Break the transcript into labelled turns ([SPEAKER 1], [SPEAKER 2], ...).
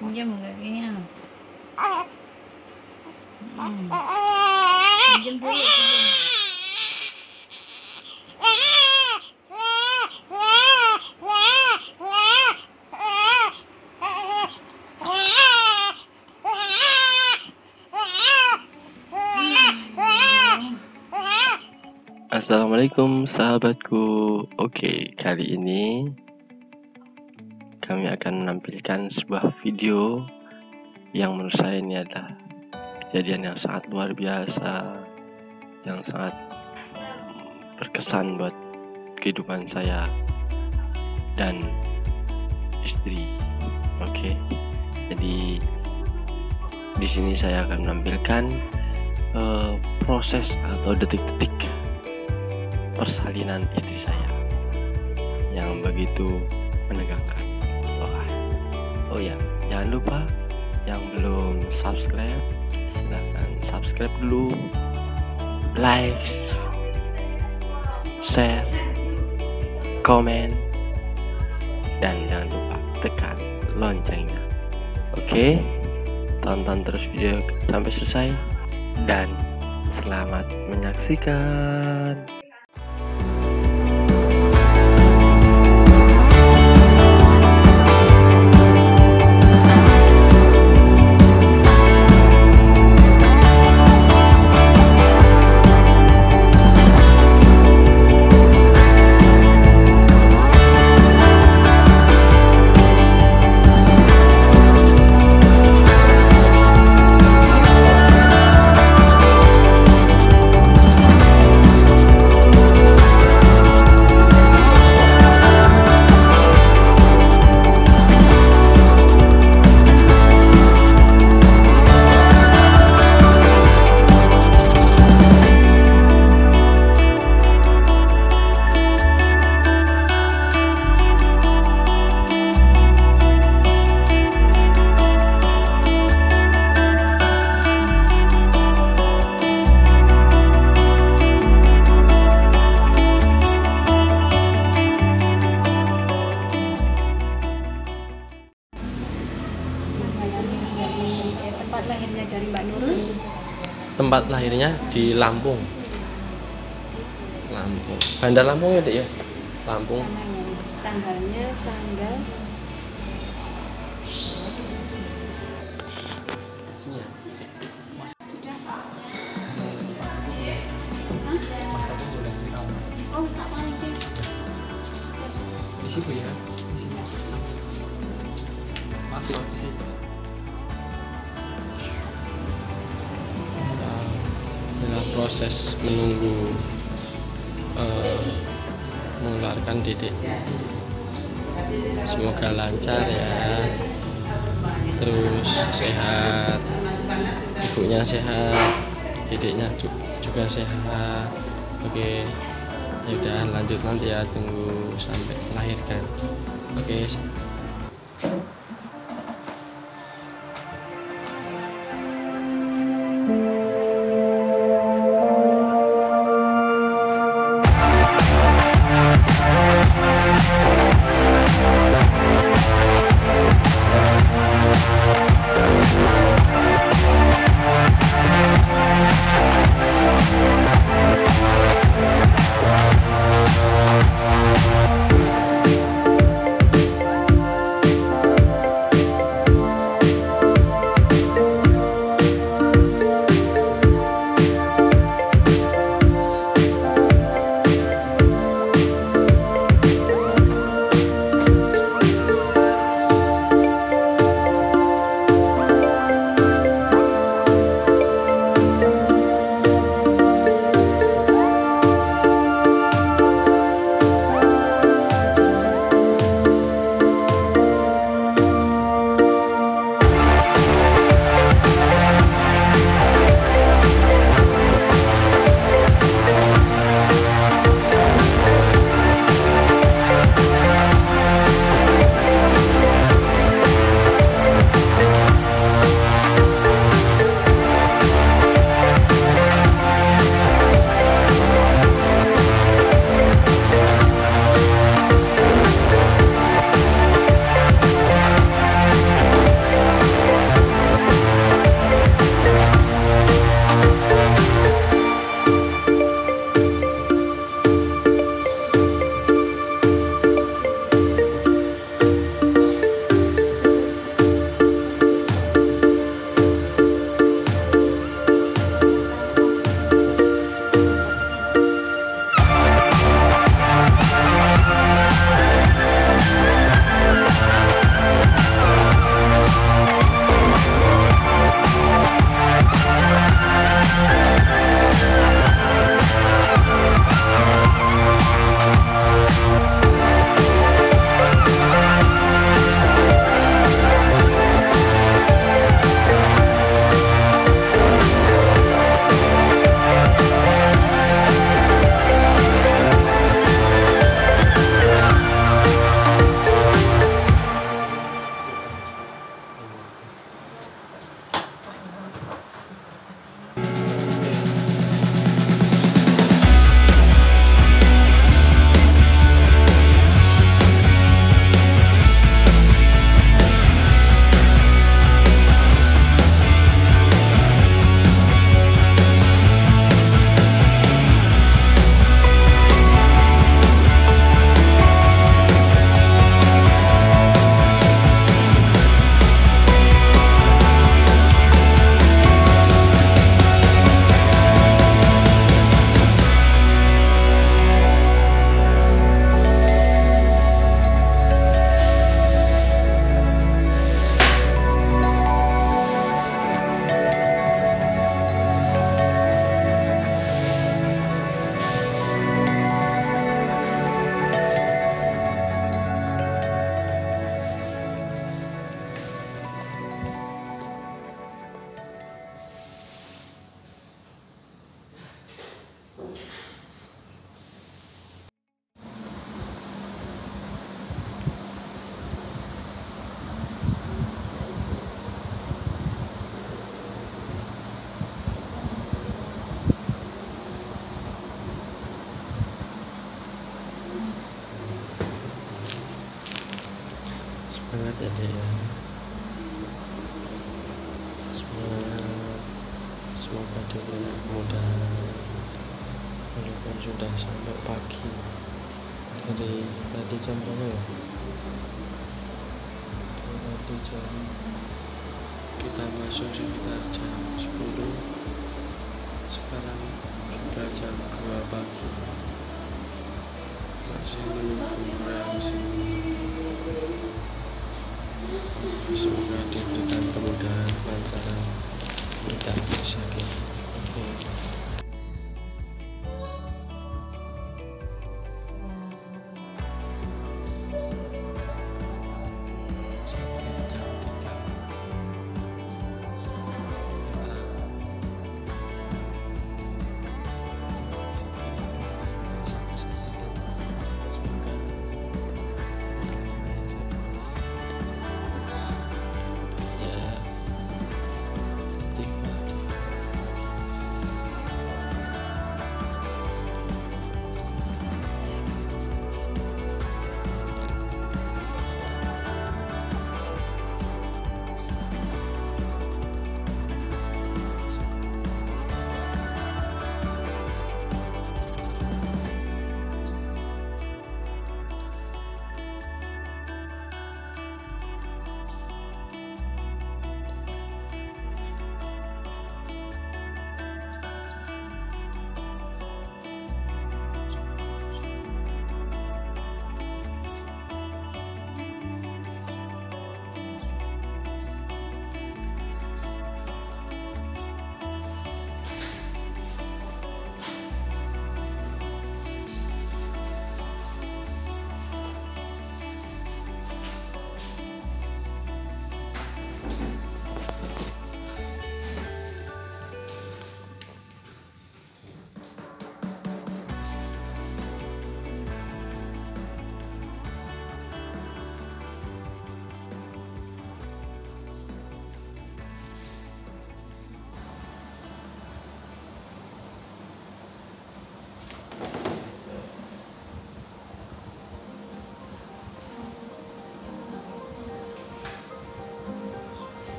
[SPEAKER 1] 你怎么不给你啊？嗯，你怎么不给？
[SPEAKER 2] Assalamualaikum sahabatku. Oke, kali ini kami akan menampilkan sebuah video yang menurut saya ini adalah kejadian yang sangat luar biasa, yang sangat berkesan buat kehidupan saya dan istri. Oke, jadi di sini saya akan menampilkan uh, proses atau detik-detik persalinan istri saya yang begitu menegangkan. Wah. Oh ya, jangan lupa yang belum subscribe silahkan subscribe dulu, like, share, komen, dan jangan lupa tekan loncengnya. Oke, tonton terus video sampai selesai dan selamat menyaksikan.
[SPEAKER 3] Lahirnya dari Mbak Nurul
[SPEAKER 2] tempat lahirnya di Lampung Lampung Bandar Lampung ya dek ya Lampung
[SPEAKER 3] sama yang tanggalnya tanggal sudah Hah? oh wis tak paling Ting. sudah sudah
[SPEAKER 4] Isi bu ya. Isi.
[SPEAKER 3] Ya.
[SPEAKER 4] Maaf ya, isi.
[SPEAKER 2] Proses menunggu eh, mengeluarkan dedek semoga lancar ya. Terus sehat. Ibunya sehat ju- juga sehat. Oke ya udah lanjut nanti ya tunggu sampai melahirkan. Oke Gitu ada ya semoga semoga diberi kemudahan walaupun sudah sampai pagi. Dari tadi jam berapa ya? Tadi jam kita masuk sekitar jam 10 sekarang sudah jam 2 pagi. Masih menunggu reaksi semoga diberikan kemudahan lancaran kita bisa kita